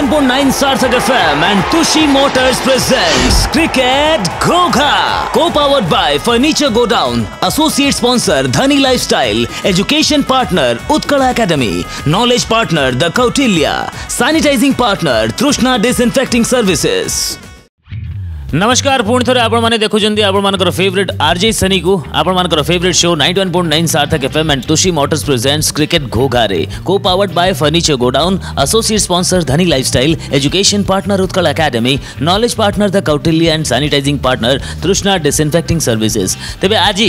101.9 Sarthak FM and Tushi Motors presents Cricket Gogha. Co-powered by Furniture Go Down. Associate sponsor Dhani Lifestyle. Education partner Utkala Academy. Knowledge partner The Kautilya. Sanitizing partner Trushna Disinfecting Services. नमस्कार पुणी थे आपण देखुंट आपण favourite RJ Sunny को आपण favourite show ninety one point nine Sarthak F M and Tushi motors presents cricket घोघारे को powered by furniture godown associate sponsor Dhani lifestyle education partner Utkal academy knowledge partner the Kautilya and sanitizing partner Trishna disinfecting services तेज आज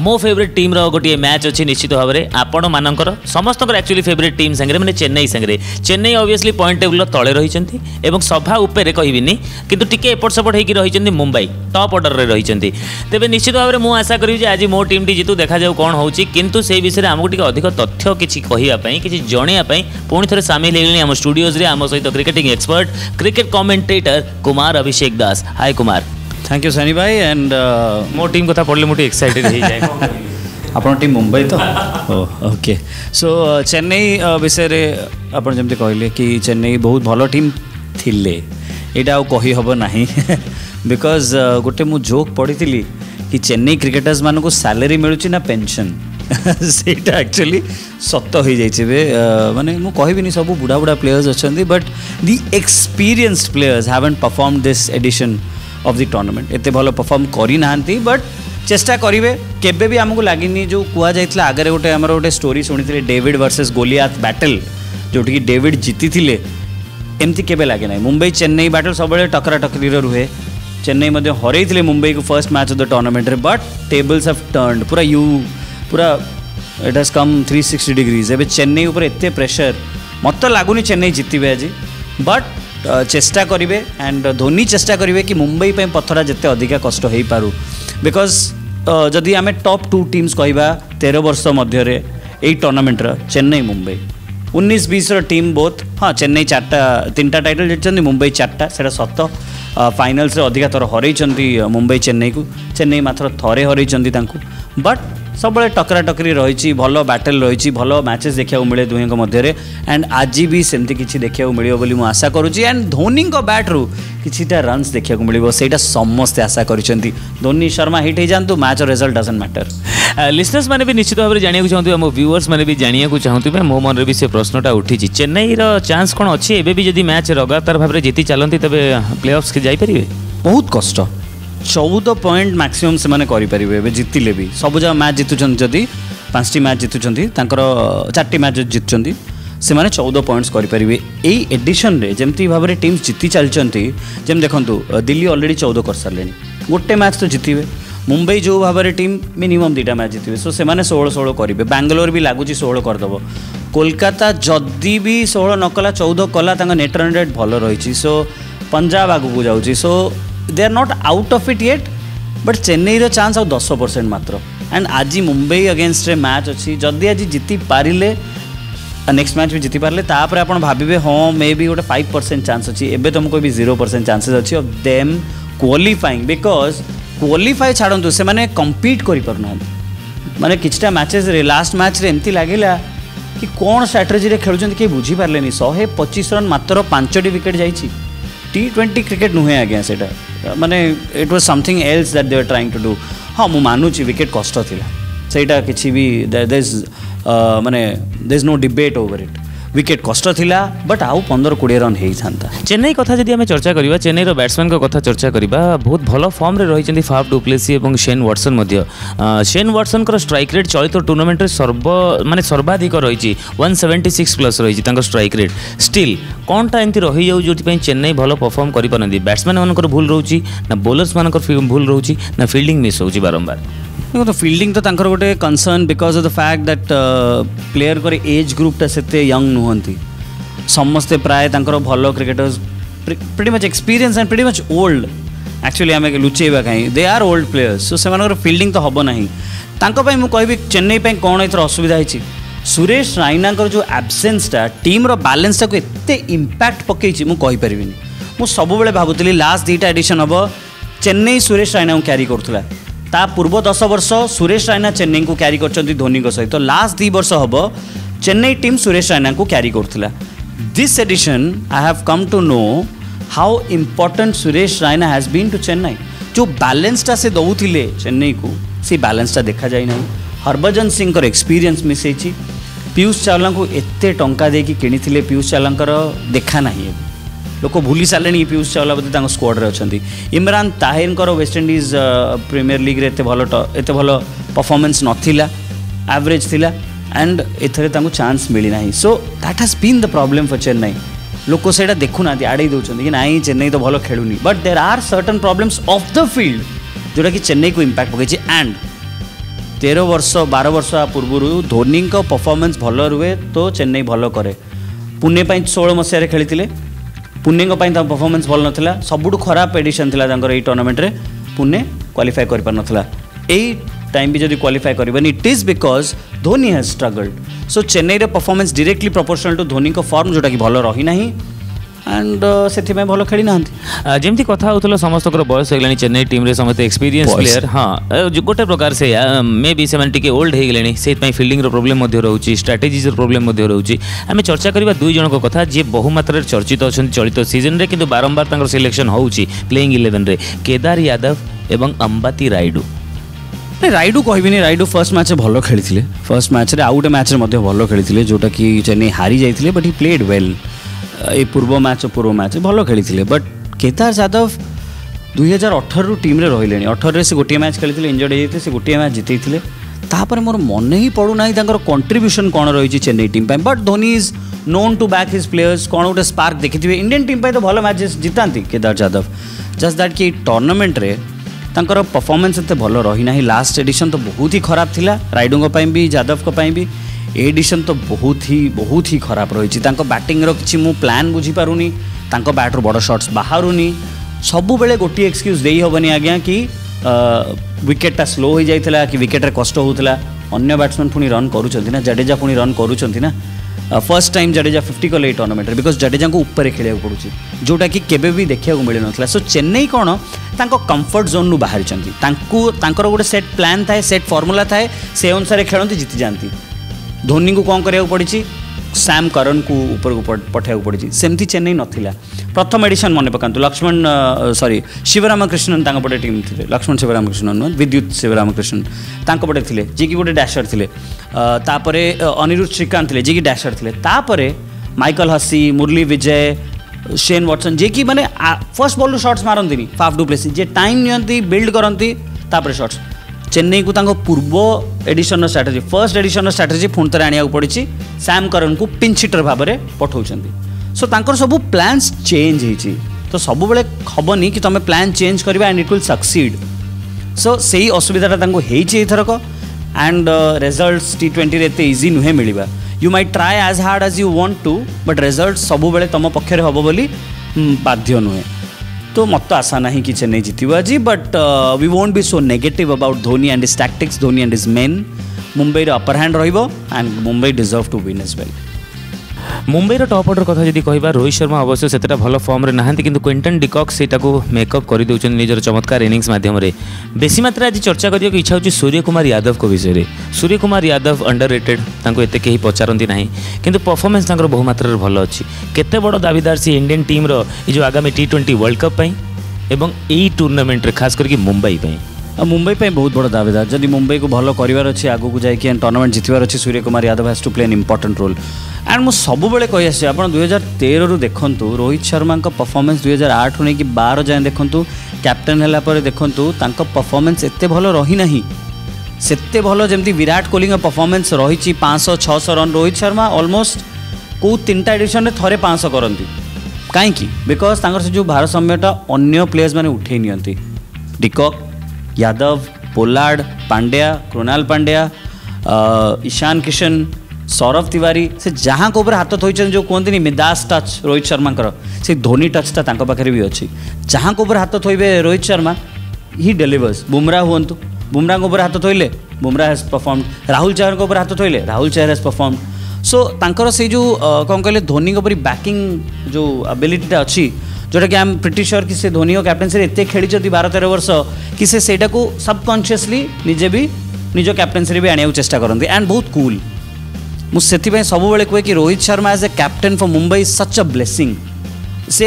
मो favourite team गोटे match अच्छे निश्चित भाव में आपण मानकर समस्त एक्चुअली फेवरेट टीम सांगे मैंने चेन्नई सांगे चेन्नई अबियसली पॉइंट टेबुल तले रही सभा उपर कहबिनी कितु टी सेपट ସପୋର୍ଟ ହେଇକି ରହିଛନ୍ତି ମୁମ୍ବାଇ ଟପ୍ ଅର୍ଡ଼ରରେ ରହିଛନ୍ତି ତେବେ ନିଶ୍ଚିତ ଭାବରେ ମୁଁ ଆଶା କରିବି ଯେ ଆଜି ମୋ ଟିମ୍ଟି ଜିତୁ ଦେଖାଯାଉ କ'ଣ ହେଉଛି କିନ୍ତୁ ସେହି ବିଷୟରେ ଆମକୁ ଟିକେ ଅଧିକ ତଥ୍ୟ କିଛି କହିବା ପାଇଁ କିଛି ଜଣାଇବା ପାଇଁ ପୁଣି ଥରେ ସାମିଲ ହେଇଗଲେଣି ଆମ ଷ୍ଟୁଡ଼ିଓଜ୍ରେ ଆମ ସହିତ cricketing expert cricket commentator Kumar Abhishek Das hi Kumar thank you Sunny भाई एंड मो टीम कथा पढ़ले मुझे एक्साइटेड हो जाए ଆପଣ ଟିମ୍ ମୁମ୍ବାଇ ତ ଓକେ ସୋ ଚେନ୍ନାଇ ବିଷୟରେ ଆପଣ ଯେମିତି କହିଲେ କି ଚେନ୍ନାଇ ବହୁତ ଭଲ ଟିମ୍ ଥିଲେ ଏଇଟା ଆଉ କହିହେବ ନାହିଁ ବିକଜ୍ ଗୋଟେ ମୁଁ ଜୋକ୍ ପଢ଼ିଥିଲି କି ଚେନ୍ନାଇ କ୍ରିକେଟର୍ସ ମାନଙ୍କୁ ସାଲେରୀ ମିଳୁଛି ନା ପେନ୍ସନ୍ ସେଇଟା ଆକ୍ଚୁଆଲି ସତ ହୋଇଯାଇଛି ଏବେ ମାନେ ମୁଁ କହିବିନି ସବୁ ବୁଢ଼ା ବୁଢ଼ା ପ୍ଲେୟର୍ସ ଅଛନ୍ତି but the experienced players haven't perform this edition of the tournament ଏତେ ଭଲ ପରଫର୍ମ କରିନାହାନ୍ତି ବଟ୍ ଚେଷ୍ଟା କରିବେ କେବେ ବି ଆମକୁ ଲାଗିନି ଯେଉଁ କୁହାଯାଇଥିଲା ଆଗରେ ଗୋଟେ ଆମର ଗୋଟେ ଷ୍ଟୋରି ଶୁଣିଥିଲେ ଡେଭିଡ୍ ଭର୍ସେସ୍ ଗୋଲିଆଥ ବ୍ୟାଟେଲ୍ ଯେଉଁଠିକି ଡେଭିଡ୍ ଜିତିଥିଲେ एमती के लगे ना मुंबई चेन्नई बैटल सब टकरा टकरी रुहे चेन्नई मैं हरई थे मुंबई को first match of the tournament but tables of turn पूरा यू पूरा it has come three sixty degrees एवं चेन्नई पर प्रेसर मत लगुनि चेन्नई जिते आज बट चेस्टा करेंगे एंड धोनी चेस्टा करेंगे कि मुंबई पर जिते अधिका कष्ट हो बिकज जदि आम टप टू टीम्स कह तेर वर्ष मध्य यही टूर्नामेंटर चेन्नई मुंबई उनीस बिस र टिम बोथ हेन्न चारटा तिनटा टाइटल जेटिन्छ मुम्बई चारटा सत फाइनालसे अधिक थोर हरे मुम्बई चेन्नईको चेन्नई मात्र थोरै हरेछ बट ସବୁବେଳେ ଟକରାଟକରି ରହିଛି ଭଲ ବ୍ୟାଟେଲ୍ ରହିଛି ଭଲ ମ୍ୟାଚେସ୍ ଦେଖିବାକୁ ମିଳେ ଦୁହେଁଙ୍କ ମଧ୍ୟରେ ଆଣ୍ଡ ଆଜି ବି ସେମିତି କିଛି ଦେଖିବାକୁ ମିଳିବ ବୋଲି ମୁଁ ଆଶା କରୁଛି ଆଣ୍ଡ ଧୋନିଙ୍କ ବ୍ୟାଟ୍ରୁ କିଛିଟା ରନ୍ସ ଦେଖିବାକୁ ମିଳିବ ସେଇଟା ସମସ୍ତେ ଆଶା କରିଛନ୍ତି Dhoni Sharma hit ହେଇଯାଆନ୍ତୁ match result doesn't matter listeners ମାନେ ବି ନିଶ୍ଚିତ ଭାବରେ ଜାଣିବାକୁ ଚାହୁଁଥିବେ ମୋ ଭ୍ୟୁଅର୍ସ ମାନେ ବି ଜାଣିବାକୁ ଚାହୁଁଥିବେ ମୋ ମନରେ ବି ସେ ପ୍ରଶ୍ନଟା ଉଠିଛି ଚେନ୍ନାଇର ଚାନ୍ସ କ'ଣ ଅଛି ଏବେ ବି ଯଦି ମ୍ୟାଚ୍ ଲଗାତାର ଭାବରେ ଜିତି ଚାଲନ୍ତି ତେବେ ପ୍ଲେଅଫ୍ସ ଯାଇପାରିବେ ବହୁତ କଷ୍ଟ ଚଉଦ ପଏଣ୍ଟ ମ୍ୟାକ୍ସିମମ୍ ସେମାନେ କରିପାରିବେ ଏବେ ଜିତିଲେ ବି ସବୁଯାକ ମ୍ୟାଚ୍ ଜିତୁଛନ୍ତି ଯଦି ପାଞ୍ଚଟି ମ୍ୟାଚ୍ ଜିତୁଛନ୍ତି ତାଙ୍କର ଚାରିଟି ମ୍ୟାଚ୍ ଜିତୁଛନ୍ତି ସେମାନେ ଚଉଦ ପଏଣ୍ଟସ୍ କରିପାରିବେ ଏଇ ଏଡିସନ୍ରେ ଯେମିତି ଭାବରେ ଟିମ୍ ଜିତି ଚାଲିଛନ୍ତି ଯେମିତି ଦେଖନ୍ତୁ ଦିଲ୍ଲୀ ଅଲରେଡ଼ି ଚଉଦ କରିସାରିଲେଣି ଗୋଟେ ମ୍ୟାଚ୍ ତ ଜିତିବେ ମୁମ୍ବାଇ ଯେଉଁ ଭାବରେ ଟିମ୍ ମିନିମମ୍ ଦୁଇଟା ମ୍ୟାଚ୍ ଜିତିବେ ସୋ ସେମାନେ ଷୋହଳ ଷୋହଳ କରିବେ ବାଙ୍ଗାଲୋର ବି ଲାଗୁଛି ଷୋହଳ କରିଦେବ କୋଲକାତା ଯଦି ବି ଷୋହଳ ନ କଲା ଚଉଦ କଲା ତାଙ୍କ ନେଟ୍ ରନ୍ ରେଟ୍ ଭଲ ରହିଛି ସୋ ପଞ୍ଜାବ ଆଗକୁ ଯାଉଛି so they are not out of it yet but चेन्नईर chance आउ दस परसेंट मात्र एंड आज मुंबई अगेन्स्ट्रे मैच अच्छी जदि आज जीति पारे नेक्स्ट मैच भी जीति पारे आप भावे हाँ मे भी गोटे फाइव परसेंट चान्स अच्छी एवं तुमको भी जीरो परसेंट चान्सेस अच्छी of them qualifying because qualify छाड़ू से मैंने कंपीट कर मैंने किटा मैचेस लास्ट मैच एमती लगे कि कौन स्ट्राटेजी खेल किए बुझीपारे शहे पचिश रन मात्र पांचटी विकेट जाइए टी ट्वेंटी क्रिकेट नुहे आज्ञा सेटा ମାନେ it was something else that they are trying to do ହଁ ମୁଁ ମାନୁଛି ୱିକେଟ୍ କଷ୍ଟ ଥିଲା ସେଇଟା କିଛି ବି ଦେ ଇଜ୍ ମାନେ they is no debate over it wicket कष्ट थिला बट आउ 15 20 रन ହେଇଥାନ୍ତା ଚେନ୍ନାଇ କଥା ଯଦି ଆମେ ଚର୍ଚ୍ଚା କରିବା ଚେନ୍ନାଇର ବ୍ୟାଟ୍ସମ୍ୟାନଙ୍କ କଥା ଚର୍ଚ୍ଚା କରିବା ବହୁତ ଭଲ ଫର୍ମରେ ରହିଛନ୍ତି ଫାଫ ଡୁପ୍ଲେସି ଏବଂ ଶେନ୍ ୱାଟସନ୍ ମଧ୍ୟ ଶେନ୍ ୱାଟସନଙ୍କର ଷ୍ଟ୍ରାଇକ୍ ରେଟ୍ ଚଳିତ ଟୁର୍ଣ୍ଣାମେଣ୍ଟରେ ସର୍ବ ମାନେ ସର୍ବାଧିକ ରହିଛି ୱାନ୍ ସେଭେଣ୍ଟି ସିକ୍ସ ପ୍ଲସ୍ ରହିଛି ତାଙ୍କ ଷ୍ଟ୍ରାଇକ୍ ରେଟ୍ ଷ୍ଟିଲ୍ କ'ଣଟା ଏମିତି ରହିଯାଉଛି ଯେଉଁଥିପାଇଁ ଚେନ୍ନାଇ ଭଲ ପରଫର୍ମ କରିପାରନ୍ତି ବ୍ୟାଟ୍ସମ୍ୟାନମାନଙ୍କର ଭୁଲ ରହୁଛି ନା ବୋଲର୍ସମାନଙ୍କର ଭୁଲ ରହୁଛି ନା ଫିଲ୍ଡିଂ ମିସ୍ ହେଉଛି ବାରମ୍ବାର ଦେଖନ୍ତୁ ଫିଲ୍ଡିଂ ତ ତାଙ୍କର ଗୋଟେ concern because of the fact that ପ୍ଲେୟରଙ୍କର age ଗ୍ରୁପ୍ଟା ସେତେ ୟଙ୍ଗ୍ ନୁହନ୍ତି ସମସ୍ତେ ପ୍ରାୟ ତାଙ୍କର ଭଲ cricketers pretty much experience and pretty much old actually ଆମେ ଲୁଚେଇବା କାହିଁ they are old players so ସେମାନଙ୍କର ଫିଲ୍ଡିଂ ତ ହେବ ନାହିଁ ତାଙ୍କ ପାଇଁ ମୁଁ କହିବି ଚେନ୍ନାଇ ପାଇଁ କ'ଣ ଏଥର ଅସୁବିଧା ହେଇଛି ସୁରେଶ ରାଇନାଙ୍କର ଯେଉଁ ଆବସେନ୍ସଟା ଟିମ୍ର ବାଲାନ୍ସଟାକୁ ଏତେ ଇମ୍ପାକ୍ଟ ପକାଇଛି ମୁଁ କହିପାରିବିନି ମୁଁ ସବୁବେଳେ ଭାବୁଥିଲି ଲାଷ୍ଟ ଦୁଇଟା ଏଡ଼ିସନ୍ ହେବ ଚେନ୍ନାଇ ସୁରେଶ ରାଇନାଙ୍କୁ କ୍ୟାରି କରୁଥିଲା ତା ପୂର୍ବ ଦଶ ବର୍ଷ ସୁରେଶ ରାଇନା ଚେନ୍ନାଇକୁ କ୍ୟାରି କରିଛନ୍ତି ଧୋନିଙ୍କ ସହିତ ଲାଷ୍ଟ ଦୁଇ ବର୍ଷ ହେବ ଚେନ୍ନାଇ ଟିମ୍ ସୁରେଶ ରାଇନାଙ୍କୁ କ୍ୟାରି କରୁଥିଲା this edition I have come to know how important Suresh Raina has been to Chennai ଯେଉଁ ବାଲାନ୍ସଟା ସେ ଦେଉଥିଲେ ଚେନ୍ନାଇକୁ ସେ ବାଲାନ୍ସଟା ଦେଖାଯାଇ ନାହିଁ ହରଭଜନ ସିଂଙ୍କର ଏକ୍ସପିରିଏନ୍ସ ମିଶାଇଛି ପିୟୁଷ ଚାୱଲାଙ୍କୁ ଏତେ ଟଙ୍କା ଦେଇକି କିଣିଥିଲେ ପିୟୁଷ ଚାୱଲାଙ୍କର ଦେଖା ନାହିଁ ଏବେ लोक भूली सारे पीयूष चावला बोलते स्क्वाड्रे अच्छा Imran Tahir West Indies premier लिग्रे एत भल एत भल परफमेन्स नाला आवरेज थी एंड एथर तक चान्स मिलना so that has been the problem for Chennai लोक से देखुना आड़े दौरान कि नाई चेन्नई तो भल खेलुनी but there are certain problems of the field जोटा कि चेन्नई को इंपैक्ट पकई एंड तेरह वर्ष बार वर्ष पूर्व धोनी परफर्मान्स भल रु तो चेन्नई भल कै पुणे षोह मसीह खेली ପୁନେଙ୍କ ପାଇଁ ତାଙ୍କ ପରଫର୍ମାନ୍ସ ଭଲ ନଥିଲା ସବୁଠୁ ଖରାପ ଏଡ଼ିସନ୍ ଥିଲା ତାଙ୍କର ଏଇ ଟୁର୍ଣ୍ଣାମେଣ୍ଟରେ ପୁନେ କ୍ୱାଲିଫାଏ କରିପାରିନଥିଲା ଏଇ ଟାଇମ୍ ବି ଯଦି କ୍ୱାଲିଫାଏ କରିବନି it is because Dhoni has struggled so ଚେନ୍ନାଇର ପରଫର୍ମାନ୍ସ ଡିରେକ୍ଟଲି ପ୍ରପୋର୍ସନାଲ୍ ଟୁ ଧୋନିଙ୍କ ଫର୍ମ ଯେଉଁଟାକି ଭଲ ରହିନାହିଁ ଆଣ୍ଡ ସେଥିପାଇଁ ଭଲ ଖେଳିନାହାନ୍ତି ଯେମିତି କଥା ହେଉଥିଲ ସମସ୍ତଙ୍କର ବୟସ ହେଇଗଲାଣି ଚେନ୍ନାଇ ଟିମ୍ରେ ସମସ୍ତେ ଏକ୍ସପିରିଏନ୍ସ ପ୍ଲେୟାର ହଁ ଗୋଟେ ପ୍ରକାର ସେଇଆ ମେ ବି ସେମାନେ ଟିକେ ଓଲ୍ଡ ହେଇଗଲେଣି ସେଇଥିପାଇଁ ଫିଲ୍ଡିଂର ପ୍ରୋବ୍ଲେମ୍ ମଧ୍ୟ ରହୁଛି ଷ୍ଟ୍ରାଟେଜିର ପ୍ରୋବ୍ଲେମ୍ ମଧ୍ୟ ରହୁଛି ଆମେ ଚର୍ଚ୍ଚା କରିବା ଦୁଇ ଜଣଙ୍କ କଥା ଯିଏ ବହୁମାତ୍ରାରେ ଚର୍ଚ୍ଚିତ ଅଛନ୍ତି ଚଳିତ ସିଜନ୍ରେ କିନ୍ତୁ ବାରମ୍ବାର ତାଙ୍କର ସିଲେକ୍ସନ୍ ହେଉଛି ପ୍ଲେଇଂ ଇଲେଭେନ୍ରେ କେଦାର ୟାଦବ ଏବଂ ଅମ୍ବାତି ରାଇଡୁ ରାଇଡୁ କହିବିନି ରାଇଡୁ ଫାର୍ଷ୍ଟ ମ୍ୟାଚ୍ ଭଲ ଖେଳିଥିଲେ ଫର୍ଷ୍ଟ ମ୍ୟାଚ୍ରେ ଆଉ ଗୋଟେ ମ୍ୟାଚ୍ରେ ମଧ୍ୟ ଭଲ ଖେଳିଥିଲେ ଯେଉଁଟାକି ଚେନ୍ନାଇ ହାରି ଯାଇଥିଲେ ବଟ୍ ହି ପ୍ଲେଡ୍ ୱେଲ୍ ये पूर्व मैच और पूर्व मैच भल खेली बट केदार जादव दुई हजार अठर रु टीम रही अठर से गोटे मैच खेली इंजर्ड होते से गोटे मैच जीती है मोर मन ही पड़ूना कंट्रब्यूशन कौन रही है चेन्नई टीम पर but Dhoni is known to back his players कौन गोटे स्पार्क थे इंडियन टीम पर तो भल मैच जीता केदार जादव जस्ट दैट कि टर्नामेंट रफर्मान्स एत भल रही ना लास्ट एडिशन तो बहुत ही खराब थी रईडू भी जादव भी एडिशन तो बहुत ही बहुत ही खराब रही बैटिंग बैटिंग्र कि प्लां बुझीपुनी बैट्रु बड़ सट्स बाहर सब सबुब गोटे एक्सक्यूज देहबनी आज्ञा कि विकेटा स्लो हो जाता कि विकेट्रे कष्ट होने बैट्समैन पुणी रन करा जडेजा पुणी रन करुँचना फर्स्ट टाइम जडेजा फिफ्टी कले टर्नामेंट बिकज जडेजा को उपरे खेल पड़ू जोटा कि केवे भी देखा मिल नाला सो चेन्नई कौन तक कम्फर्ट जोन रू बाहर गोटे सेट प्लां थाए सेट फर्मूला थाए से अनुसार खेलती जीति जाती धोनीक पर्डि साम करको उप पठाइ पर्डिस चेन्नई नला प्रथम एडिसन मन पका लक्ष्मण सरी शिवरमकृष्णन तिम थि लक्ष्मण शिवरमकृष्णन विद्युत शिवरमकृष्णन तटे ले जि गएर ड्यासर थिए त अनिरुद्ध श्रीकान्थे जि ड्यासर लेखेर Michael Hussey Murali Vijay Shane Watson जि फर्स्ट बल्रु सर्ट्स मार पासिङ जि टाइम निय बल्ड कति त सर्ट्स चेन्नई को पूर्व edition strategy first edition strategy phone थे आने को पड़ी साम करन को पिंच हिटर भाव में पठाऊँ सो तर सब प्लांस चेंज हो तो सब बड़े हेनी कि तुम्हें प्लां चेज कर and it will succeed so से ही असुविधाटा होरक एंड रेजल्ट टी ट्वेंटी एत इजी नुहे मिलवा you might try as hard as you want to but result सब तुम पक्ष हम बाध्य नुहे तो मत आशा ना कि चेन्नई जीतव आज but we won't be so negative about Dhoni and his tactics Dhoni and his men मुंबईर upper hand road and Mumbai deserve to win as well মুম্বাইর top order কথা যদি কহা রোহিত শর্মা অবশ্য সেতটা ভাল ফর্মে না কিন্তু কুইন্টন ডিকক সেইটাকে মেকঅপ করে দেছেন নিজের চমৎকার ইনিংস মাধ্যমে বেশি মাত্রা আজ চর্চা করা ইচ্ছা হচ্ছে সূর্যকুমার যাদবক বিষয়ে সূর্যকুমার যাদব অন্ডর রেটেড তাঁকু এতে কেউ পচারতি না কিন্তু পরফরমেন্স তাঁর বহুমাত্রার ভাল অছি কেতে বড় দাবিদার সি ইন্ডিয়ান টিম্র এই যে আগামী টি টোয়েন্টি ওয়ার্ল্ড কপ এবং এই টুর্নামেন্টরে খাস করি মুম্বাই মুম্বাই ପାଇଁ ବହୁତ ବଡ଼ ଦାବିଦାର ଯଦି ମୁମ୍ବାଇକୁ ଭଲ କରିବାର ଅଛି ଆଗକୁ ଯାଇକି ଆଣ୍ଡ ଟୁର୍ଣ୍ଣାମେଣ୍ଟ ଜିତିବାର ଅଛି Suryakumar Yadav has to play an important role and ମୁଁ ସବୁବେଳେ କହିଆସିଛି ଆପଣ ଦୁଇହଜାର ତେରରୁ ଦେଖନ୍ତୁ ରୋହିତ ଶର୍ମାଙ୍କ ପରଫର୍ମାନ୍ସ ଦୁଇହଜାର ଆଠରୁ ନେଇକି ବାର ଯାଏଁ ଦେଖନ୍ତୁ କ୍ୟାପ୍ଟେନ୍ ହେଲା ପରେ ଦେଖନ୍ତୁ ତାଙ୍କ ପରଫର୍ମାନ୍ସ ଏତେ ଭଲ ରହିନାହିଁ ସେତେ ଭଲ ଯେମିତି ବିରାଟ କୋହଲିଙ୍କ ପରଫର୍ମାନ୍ସ ରହିଛି ପାଞ୍ଚଶହ ଛଅଶହ ରନ୍ ରୋହିତ ଶର୍ମା ଅଲମୋଷ୍ଟ କେଉଁ ତିନିଟା ଏଡିସନରେ ଥରେ ପାଞ୍ଚଶହ କରନ୍ତି କାହିଁକି ବିକଜ୍ ତାଙ୍କର ସେ ଯେଉଁ ଭାରସାମ୍ୟଟା ଅନ୍ୟ ପ୍ଲେୟର୍ସମାନେ ଉଠାଇ ନିଅନ୍ତି de Kock Yadav Pollard Pandya Krunal Pandya Ishan Kishan Saurabh Tiwary से जहाँ को हाथ थोड़ी जो कहते मिदास टच रोहित शर्मा से धोनी टचटा पाखे भी अच्छी जहाँ को हाथ थोबे रोहित शर्मा हि डेलीवर्स बुमरा हूँ बुमरा को हाथ थोले बुमरा हेज परफर्म राहुल चेहर को हाथ थोले Rahul Chahar has perform so तर से जो कौन कहे धोनी बैकिंग जो अबिलिटीटा अच्छी ଯେଉଁଟାକି ଆମ୍ ପ୍ରିଟି ସିଓର୍ କି ସେ ଧୋନି ଓ କ୍ୟାପ୍ଟେନ୍ସିରେ ଏତେ ଖେଳିଛନ୍ତି ବାର ତେର ବର୍ଷ କି ସେ ସେଇଟାକୁ ସବକନସିୟସଲି ନିଜେ ବି ନିଜ କ୍ୟାପ୍ଟେନ୍ସିରେ ବି ଆଣିବାକୁ ଚେଷ୍ଟା କରନ୍ତି ଆଣ୍ଡ ବହୁତ କୁଲ୍ ମୁଁ ସେଥିପାଇଁ ସବୁବେଳେ କୁହେ କି Rohit Sharma as a captain for Mumbai such a blessing ସେ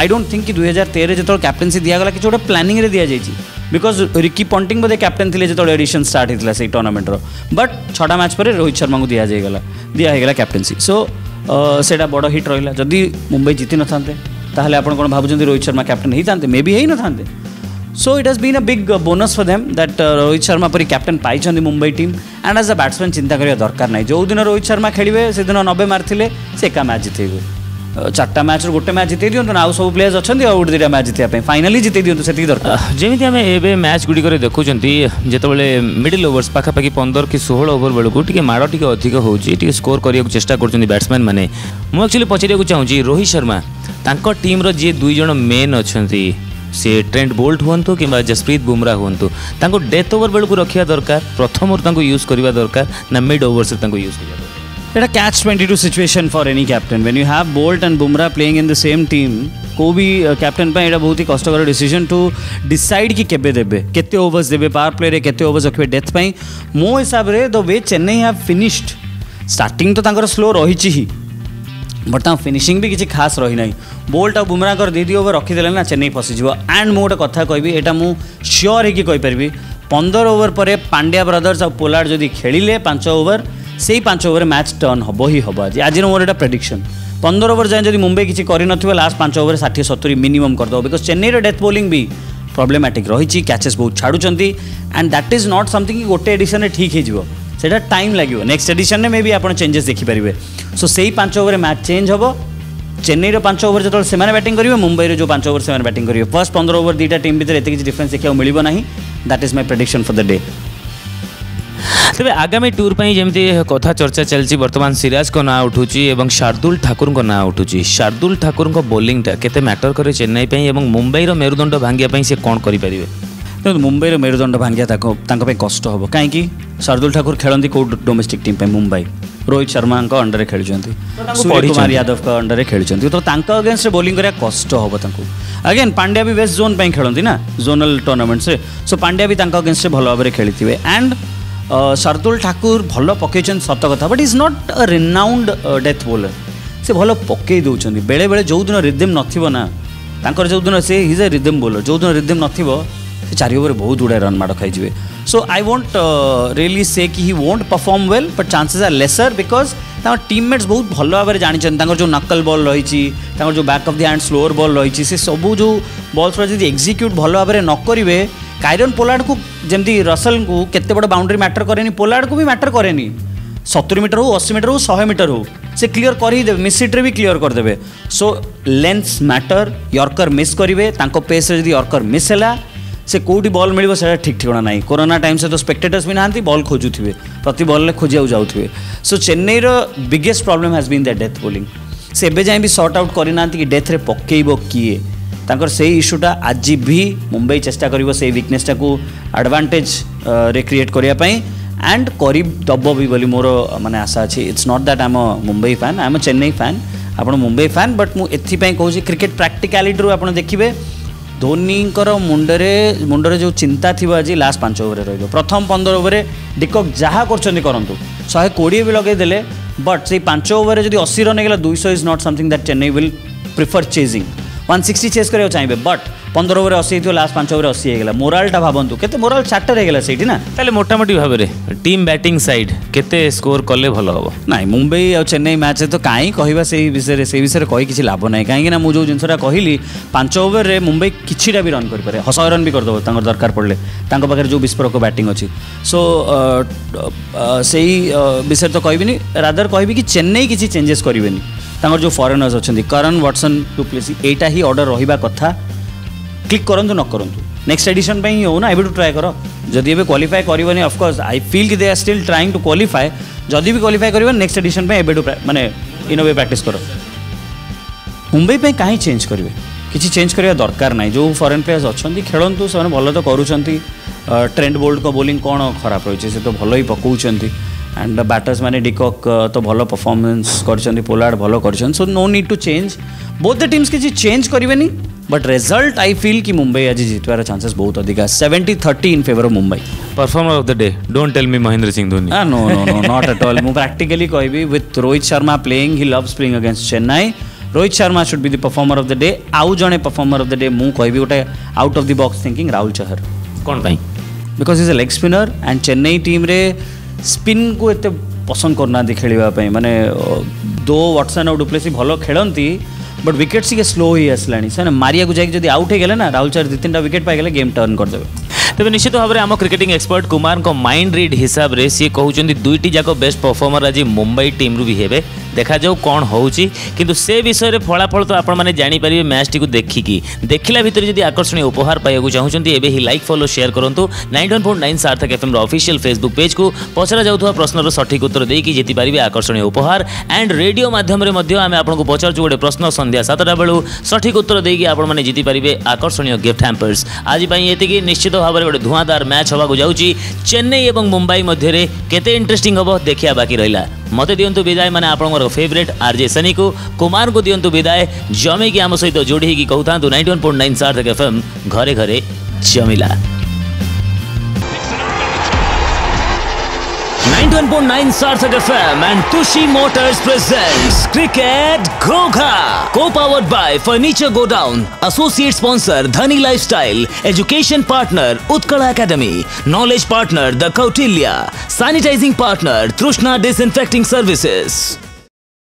ଆଇ ଡୋଣ୍ଟ ଥିଙ୍କ କି ଦୁଇ ହଜାର ତେରରେ ଯେତେବେଳେ କ୍ୟାପ୍ଟେନ୍ସି ଦିଆଗଲା କିଛି ଗୋଟେ ପ୍ଲାନିଂରେ ଦିଆଯାଇଛି ବିକଜ ରିକି ପଣ୍ଟିଂ ବୋଧେ କ୍ୟାପ୍ଟେନ୍ ଥିଲେ ଯେତେବେଳେ ଏଡିସନ୍ ଷ୍ଟାର୍ଟ ହେଇଥିଲା ସେଇ ଟୁର୍ଣ୍ଣାମେଣ୍ଟର ବଟ୍ ଛଅଟା ମ୍ୟାଚ୍ ପରେ ରୋହିତ ଶର୍ମାଙ୍କୁ ଦିଆଯାଇଗଲା ଦିଆ ହେଇଗଲା କ୍ୟାପ୍ଟେନ୍ସି ସୋ ସେଇଟା ବଡ଼ ହିଟ୍ ରହିଲା ଯଦି ମୁମ୍ବାଇ ଜିତି ନଥାନ୍ତେ ତାହେଲେ ଆପଣ କ'ଣ ଭାବୁଛନ୍ତି ରୋହିତ ଶର୍ମା କ୍ୟାପ୍ଟେନ୍ ହେଇଥାନ୍ତେ ମେ ବି ହେଇନଥାନ୍ତେ so it has been a big bonus for them that Rohit Sharma ପରି କ୍ୟାପ୍ଟେନ୍ ପାଇଛନ୍ତି ମୁମ୍ବାଇ ଟିମ୍ ଆଣ୍ଡ ଆଜ୍ ଅ ବ୍ୟାଟ୍ସମ୍ୟାନ୍ ଚିନ୍ତା କରିବା ଦରକାର ନାହିଁ ଯେଉଁ ଦିନ ରୋହିତ ଶର୍ମା ଖେଳିବେ ସେଦିନ ନବେ ମାରିଥିଲେ ସେ ଏକା ମ୍ୟାଚ୍ ଜିତେଇବେ ଚାରିଟା ମ୍ୟାଚ୍ରୁ ଗୋଟେ ମ୍ୟାଚ୍ ଜିତେଇ ଦିଅନ୍ତୁ ଆଉ ସବୁ ପ୍ଲେୟର୍ସ ଅଛନ୍ତି ଆଉ ଗୋଟେ ଦୁଇଟା ମ୍ୟାଚ୍ ଜିତିବା ପାଇଁ ଫାଇନାଲି ଜିତେଇ ଦିଅନ୍ତୁ ସେତିକି ଦରକାର ଯେମିତି ଆମେ ଏବେ ମ୍ୟାଚ୍ ଗୁଡ଼ିକରେ ଦେଖୁଛନ୍ତି ଯେତେବେଳେ ମିଡିଲ୍ ଓଭର୍ସ ପାଖାପାଖି ପନ୍ଦର କି ଷୋହଳ ଓଭର ବେଳକୁ ଟିକେ ମାଡ଼ ଟିକେ ଅଧିକ ହେଉଛି ଟିକେ ସ୍କୋର କରିବାକୁ ଚେଷ୍ଟା କରୁଛନ୍ତି ବ୍ୟାଟ୍ସମ୍ୟାନ୍ ମାନେ ମୁଁ ଆକ୍ଚୁଆଲି ପଚାରିବାକୁ ଚାହୁଁଛି ରୋହିତ ଶର୍ମା ତାଙ୍କ ଟିମ୍ର ଯିଏ ଦୁଇ ଜଣ ମେନ୍ ଅଛନ୍ତି ସେ ଟ୍ରେଣ୍ଟ ବୋଲ୍ଟ ହୁଅନ୍ତୁ କିମ୍ବା ଜସପ୍ରୀତ ବୁମରା ହୁଅନ୍ତୁ ତାଙ୍କୁ ଡେଥ୍ ଓଭର ବେଳକୁ ରଖିବା ଦରକାର ପ୍ରଥମରୁ ତାଙ୍କୁ ୟୁଜ୍ କରିବା ଦରକାର ନା ମିଡ୍ ଓଭର୍ସରେ ତାଙ୍କୁ ୟୁଜ୍ କରିବା ଦରକାର ଏଇଟା catch twenty two situation for any captain when you have Boult and Bumrah playing in the same team କେଉଁ ବି କ୍ୟାପ୍ଟେନ୍ ପାଇଁ ଏଇଟା ବହୁତ ହି କଷ୍ଟକର ଡିସିଜନ୍ ଟୁ ଡିସାଇଡ଼୍ କି କେବେ ଦେବେ କେତେ ଓଭର୍ସ ଦେବେ ପାୱାର ପ୍ଲେରେ କେତେ ଓଭର୍ସ ରଖିବେ ଡେଥ୍ ପାଇଁ ମୋ ହିସାବରେ the way Chennai have finished starting ତ ତାଙ୍କର ସ୍ଲୋ ରହିଛି ହିଁ बट ତାଙ୍କ ଫିନିସିଂ ବି କିଛି ଖାସ୍ ରହିନାହିଁ ବୋଲ୍ଟ ଆଉ ବୁମରାଙ୍କର ଦୁଇ ଦୁଇ ଓଭର ରଖିଦେଲେ ନା ଚେନ୍ନାଇ ଫସିଯିବ ଆଣ୍ଡ ମୁଁ ଗୋଟେ କଥା କହିବି ଏଇଟା ମୁଁ ସିଓର୍ ହେଇକି କହିପାରିବି ପନ୍ଦର ଓଭର ପରେ ପାଣ୍ଡ୍ୟା ବ୍ରଦର୍ସ ଆଉ ପୋଲାର୍ଡ଼ ଯଦି ଖେଳିଲେ ପାଞ୍ଚ ଓଭର ସେଇ ପାଞ୍ଚ ଓଭର ମ୍ୟାଚ୍ ଟର୍ନ ହେବ ହିଁ ହେବ ଆଜି ଆଜିର ମୋର ଏଇଟା ପ୍ରେଡିକ୍ସନ୍ ପନ୍ଦର ଓଭର ଯାଏଁ ଯଦି ମୁମ୍ବାଇ କିଛି କରିନଥିବ ଲାଷ୍ଟ ପାଞ୍ଚ ଓଭର ଷାଠିଏ ସତୁରି ମିନିମମ୍ କରିଦେବ ବିକଜ ଚେନ୍ନାଇର ଡେଥ୍ ବୋଲିଂ ବି ପ୍ରୋବ୍ଲେମାଟିକ୍ ରହିଛି କ୍ୟାଚେସ୍ ବହୁତ ଛାଡ଼ୁଛନ୍ତି and that is not something ଗୋଟିଏ ଏଡିସନ୍ରେ ଠିକ୍ ହେଇଯିବ সেটা টাইম লাগিব নেক্সট এডিশনে মে বি আপনার চেঞ্জেস দেখিপারে সো সেই পাঁচ ওভর ম্যাচ চেঞ্জ হব চেন্নাইর পাঁচ ওভর যেত সে ব্যাটিং করবে মুম্বাইর যে পাঁচ ওভর সে ব্যাটিং করবে ফার্স্ট পনেরো ওভর দুইটা টিম ভিতরে এত কিছু ডিফরেন্স দেখা মিলব না that is my prediction for the day তবে আগামী ট্যুর পাই যেমি কথা চর্চা চলছে বর্তমান সিরাজক না উঠুছি এবং শার্দুল ঠাকুর না উঠুছি শার্দুল ঠাকুর বোলিংটা কেতে ম্যাটর করে চেন্নাই এবং মুম্বাইর মেরুদণ্ড ভাঙ্গিয়া সে কম করে देखो मुंबईर मेरुदंड भांगिया कष्ट हम कहीं शार्दुल ठाकुर खेलती कौ डोमेस्टिक टीम पे मुंबई रोहित शर्मा अंडर खेल कुमार यादव अंडर खेल तो अगेन्स्ट बोली कष्ट अगेन पांड्या भी बेस्ट जोन खेलती ना जोनाल टूर्णमेंट्स सो पांड्या भी अगेन्स्ट भल भाव में खेली थे एंड शार्दुल ठाकुर भल पक सत कथ but is not a renowned death bowler से भल पकई दौर बेले बेले जो दिन रिदिम ना जो दिन से हिज ए रिदिम बोलर जो दिन रिदिम न चार ओवर बहुत गुड़ाए रन माड़ खाई सो आई वोट रियली से कि he won't perform well but chances are lesser because ତାଙ୍କ ଟିମ୍ମେଟ୍ସ ବହୁତ ଭଲ ଭାବରେ ଜାଣିଛନ୍ତି ତାଙ୍କର ଯେଉଁ ନକଲ୍ ବଲ୍ ରହିଛି ତାଙ୍କର ଯେଉଁ back of the hand slower ball ରହିଛି ସେ ସବୁ ଯେଉଁ ବଲ୍ସର ଯଦି ଏକ୍ଜିକ୍ୟୁଟ୍ ଭଲ ଭାବରେ ନ କରିବେ କାଇରନ୍ ପୋଲାର୍ଡ଼କୁ ଯେମିତି ରସଲ୍ଙ୍କୁ କେତେ ବଡ଼ ବାଉଣ୍ଡରୀ ମ୍ୟାଟର୍ କରେନି ପୋଲାର୍ଡ଼କୁ ବି ମ୍ୟାଟର୍ କରେନି ସତୁରି ମିଟର ହଉ ଅଶୀ ମିଟର ହଉ ଶହେ ମିଟର ହଉ ସେ କ୍ଲିଅର୍ କରିଦେବେ ମିସ୍ସିଟ୍ରେ ବି କ୍ଲିଅର୍ କରିଦେବେ so length matter yorker miss କରିବେ ତାଙ୍କ ପେସ୍ରେ ଯଦି ୟର୍କର୍ ମିସ୍ ହେଲା से कोई बल मिले से ठीक ठिकना ना कोरोना टाइम से तो स्पेक्टेटर्स भी नहाँ बल खोजुए प्रति बल में खोजा जाए so चेन्नईर biggest problem has been the death bowling से एवं जाए भी सर्ट आउट करना कि डेथ रे पकेब किए तर से इश्यूटा आज भी मुंबई चेस्टा कर से विकनेसटा को आडभांटेज क्रिएट करने एंड दब भी बोली मोर मैंने आशा अच्छी इट्स नट दैट आम मुंबई फैन आम चेन्नई फैन आप मुंबई फैन बट मुझे कहूँ क्रिकेट प्राक्टिकालीटर आप देखिए ଧୋନିଙ୍କର ମୁଣ୍ଡରେ ମୁଣ୍ଡରେ ଯେଉଁ ଚିନ୍ତା ଥିବ ଆଜି ଲାଷ୍ଟ ପାଞ୍ଚ ଓଭରରେ ରହିବ ପ୍ରଥମ ପନ୍ଦର ଓଭରରେ ଡିକକ୍ ଯାହା କରୁଛନ୍ତି କରନ୍ତୁ ଶହେ କୋଡ଼ିଏ ବି ଲଗାଇଦେଲେ ବଟ୍ ସେଇ ପାଞ୍ଚ ଓଭରରେ ଯଦି ଅଶୀ ରନ୍ ହେଇଗଲା ଦୁଇଶହ is not something that Chennai will prefer chasing one sixty chase କରିବାକୁ ଚାହିଁବେ ବଟ୍ ପନ୍ଦର ଓଭର ଅଶୀ ହେଇଥିବ ଲାଷ୍ଟ ପାଞ୍ଚ ଓଭର ଅଶୀ ହେଇଗଲା ମୋରାଲଟା ଭାବନ୍ତୁ କେତେ ମୋରାଲ ଚାର୍ଟର ହେଇଗଲା ସେଇଠି ନା ତାହେଲେ ମୋଟାମୋଟି ଭାବରେ ଟିମ୍ ବ୍ୟାଟିଂ ସାଇଡ୍ କେତେ ସ୍କୋର କଲେ ଭଲ ହେବ ନାହିଁ ମୁମ୍ବାଇ ଆଉ ଚେନ୍ନାଇ ମ୍ୟାଚ୍ରେ ତ କାହିଁ କହିବା ସେଇ ବିଷୟରେ ସେଇ ବିଷୟରେ କହି କିଛି ଲାଭ ନାହିଁ କାହିଁକିନା ମୁଁ ଯେଉଁ ଜିନିଷଟା କହିଲି ପାଞ୍ଚ ଓଭରରେ ମୁମ୍ବାଇ କିଛିଟା ବି ରନ୍ କରିପାରେ ଶହେ ରନ୍ ବି କରିଦେବ ତାଙ୍କର ଦରକାର ପଡ଼ିଲେ ତାଙ୍କ ପାଖରେ ଯେଉଁ ବିସ୍ଫୋରକ ବ୍ୟାଟିଂ ଅଛି ସୋ ସେଇ ବିଷୟରେ ତ କହିବିନି ରାଦର କହିବି କି ଚେନ୍ନାଇ କିଛି ଚେଞ୍ଜେସ୍ କରିବେନି ତାଙ୍କର ଯେଉଁ ଫରେନର୍ସ ଅଛନ୍ତି କରନ୍ ୱାଟସନ୍ ଟୁ ପ୍ଲେସି ଏଇଟା ହିଁ ଅର୍ଡ଼ର ରହିବା କଥା କ୍ଲିକ୍ କରନ୍ତୁ ନ କରନ୍ତୁ ନେକ୍ସଟ ଏଡିସନ୍ ପାଇଁ ହିଁ ହେଉ ନା ଏବେଠୁ ଟ୍ରାଏ କର ଯଦି ଏବେ କ୍ୱାଲିଫାଏ କରିବନି ଅଫକୋର୍ସ ଆଇ ଫିଲ୍ କି they are still trying to qualify ଯଦି ବି କ୍ୱାଲିଫାଏ କରିବ ନେକ୍ସଟ ଏଡିସନ୍ ପାଇଁ ଏବେଠୁ ମାନେ ଇନୋଭେ ପ୍ରାକ୍ଟିସ୍ କର ମୁମ୍ବାଇ ପାଇଁ କାହିଁ ଚେଞ୍ଜ କରିବେ କିଛି ଚେଞ୍ଜ କରିବା ଦରକାର ନାହିଁ ଯେଉଁ ଫରେନ୍ ପ୍ଲେୟର୍ସ ଅଛନ୍ତି ଖେଳନ୍ତୁ ସେମାନେ ଭଲ ତ କରୁଛନ୍ତି ଟ୍ରେଣ୍ଡ ବୋଲ୍ଡଙ୍କ ବୋଲିଂ କ'ଣ ଖରାପ ରହିଛି ସେ ତ ଭଲ ହିଁ ପକାଉଛନ୍ତି ଆଣ୍ଡ बैटर्स मैंने ଡିକକ୍ तो भल ପରଫର୍ମାନ୍ସ कर पोलार्ड भल कर so no need to change both the teams किसी चेंज କରିବେନି बट रिजल्ट आई फिल कि मुंबई आज जितवार चांसेस बहुत अधिक seventy thirty in favour of Mumbai performer of the day don't tell me Mahendra Singh Dhoni no no no not at all मु practically कह with Rohit Sharma playing he loves playing against Chennai Rohit Sharma should be the performer of the day आउ जे performer of the day मु कहबी गोटे out of the box thinking Rahul Chahar कौन पाई because is a leg spinner and Chennai टीम्रे ସ୍ପିନ୍କୁ ଏତେ ପସନ୍ଦ କରୁନାହାନ୍ତି ଖେଳିବା ପାଇଁ ମାନେ ଦୋ ୱାଟସନ୍ ଆଉ ଡୁପ୍ଲେସି ଭଲ ଖେଳନ୍ତି ବଟ୍ ୱିକେଟ୍ ଟିକେ ସ୍ଲୋ ହେଇ ଆସିଲାଣି ସେମାନେ ମାରିବାକୁ ଯାଇକି ଯଦି ଆଉଟ୍ ହେଇଗଲେ ନା ରାହୁଲ ଚାରି ଦୁଇ ତିନିଟା ୱିକେଟ୍ ପାଇଗଲେ ଗେମ୍ ଟର୍ନ କରିଦେବେ ତେବେ ନିଶ୍ଚିତ ଭାବରେ ଆମ କ୍ରିକେଟିଂ ଏକ୍ସପର୍ଟ କୁମାରଙ୍କ ମାଇଣ୍ଡ ରିଡ୍ ହିସାବରେ ସିଏ କହୁଛନ୍ତି ଦୁଇଟି ଯାକ ବେଷ୍ଟ ପରଫର୍ମର ଆଜି ମୁମ୍ବାଇ ଟିମ୍ରୁ ବି ହେବେ ଦେଖାଯାଉ କ'ଣ ହେଉଛି କିନ୍ତୁ ସେ ବିଷୟରେ ଫଳାଫଳ ତ ଆପଣମାନେ ଜାଣିପାରିବେ ମ୍ୟାଚ୍ଟିକୁ ଦେଖିକି ଦେଖିଲା ଭିତରେ ଯଦି ଆକର୍ଷଣୀୟ ଉପହାର ପାଇବାକୁ ଚାହୁଁଛନ୍ତି ଏବେ ହିଁ ଲାଇକ୍ ଫଲୋ ସେୟାର କରନ୍ତୁ nine one four nine Sarthak ଏଫ୍ଏମ୍ର official Facebook ପେଜ୍କୁ ପଚରା ଯାଉଥିବା ପ୍ରଶ୍ନର ସଠିକ୍ ଉତ୍ତର ଦେଇକି ଜିତିପାରିବେ ଆକର୍ଷଣୀୟ ଉପହାର ଆଣ୍ଡ ରେଡ଼ିଓ ମାଧ୍ୟମରେ ମଧ୍ୟ ଆମେ ଆପଣଙ୍କୁ ପଚାରୁଛୁ ଗୋଟେ ପ୍ରଶ୍ନ ସନ୍ଧ୍ୟା ସାତଟା ବେଳୁ ସଠିକ୍ ଉତ୍ତର ଦେଇକି ଆପଣମାନେ ଜିତିପାରିବେ ଆକର୍ଷଣୀୟ ଗିଫ୍ଟ ହ୍ୟାମ୍ପର୍ସ ଆଜି ପାଇଁ ଏତିକି ନିଶ୍ଚିତ ଭାବରେ ଗୋଟେ ଧୂଆଁଦାର ମ୍ୟାଚ୍ ହେବାକୁ ଯାଉଛି ଚେନ୍ନାଇ ଏବଂ ମୁମ୍ବାଇ ମଧ୍ୟରେ କେତେ ଇଣ୍ଟରେଷ୍ଟିଂ ହେବ ଦେଖିବା ବାକି ରହିଲା मत दिंतु विदाय मैंने आप फेवरेट आरजे सनी को कुमार को दिंतु विदाय जमिकी आम सहित जोड़ी कहता ninety one point nine Sarthak F M घरे घरे जमिला 101.9 Sarthak FM and Tushi Motors presents Cricket Gogha. Co-powered by Furniture Go Down. Associate sponsor Dhani Lifestyle. Education partner Utkala Academy. Knowledge partner The Kautilya. Sanitizing partner Trushna Disinfecting Services.